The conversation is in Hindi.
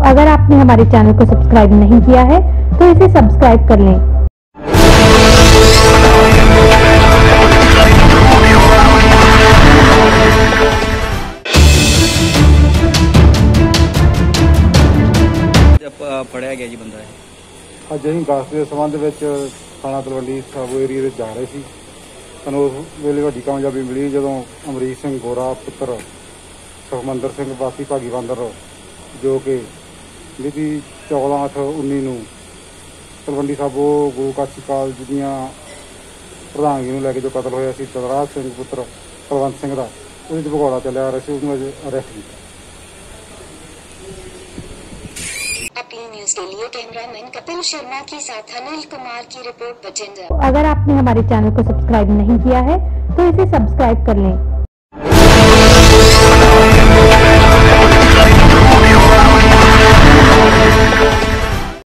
अगर आपने हमारे चैनल को सब्सक्राइब नहीं किया है तो इसे सब्सक्राइब कर लें ਪ- ਫੜਿਆ ਗਿਆ ਜੀ ਬੰਦਾ ਇਹ ਅੱਜ ਅਸੀਂ ਗਸਤ ਦੇ ਸੰਬੰਧ ਵਿੱਚ ਥਾਣਾ ਤਲਵੰਡੀ ਸਾਬੋ ਏਰੀਆ ਵਿੱਚ ਜਾ ਰਹੇ ਸੀ ਸਾਨੂੰ ਉਸ ਵੇਲੇ ਵੱਡੀ ਕਾਮਯਾਬੀ ਮਿਲੀ ਜਦੋਂ ਅਮਰੀਕ ਸਿੰਘ ਗੋਰਾ ਪੁੱਤਰ ਸੁਖਮੰਦਰ ਸਿੰਘ ਵਾਸੀ ਭਾਗੀ ਬਾਂਦਰ ਜੋ ਕਿ ਮਿਤੀ 14/8/19 ਨੂੰ ਤਲਵੰਡੀ ਸਾਬੋ ਗੁਰੂ ਕਾਸ਼ੀ ਕਾਲਜ ਦੀਆਂ ਪ੍ਰਧਾਨਗੀ ਨੂੰ ਲੈ ਕੇ ਜੋ ਕਤਲ ਹੋਇਆ ਸੀ ਤਲਰਾਜ ਸਿੰਘ ਪੁੱਤਰ ਕੁਲਵੰਤ ਸਿੰਘ ਦਾ ਉਹਦੇ 'ਚ ਭਗੌੜਾ ਚੱਲਿਆ ਰਿਹਾ ਸੀ ਉਹਨੂੰ ਅਜੇ ਅਰੈਸਟ ਕੀਤਾ अपनी न्यूज के लिए कैमरामैन कपिल शर्मा के साथ अनिल कुमार की रिपोर्ट बठिंडा अगर आपने हमारे चैनल को सब्सक्राइब नहीं किया है तो इसे सब्सक्राइब कर लें